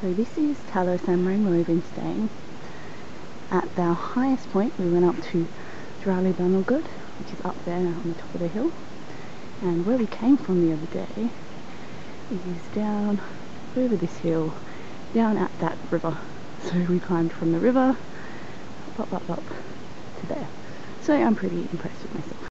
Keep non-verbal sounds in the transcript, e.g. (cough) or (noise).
So this is Talos Amrang where we've been staying. At our highest point we went up to Drali Banalgud, which is up there on the top of the hill. And where we came from the other day is down over this hill, down at that river. (laughs) So we climbed from the river up, up, up, up to there. So I'm pretty impressed with myself.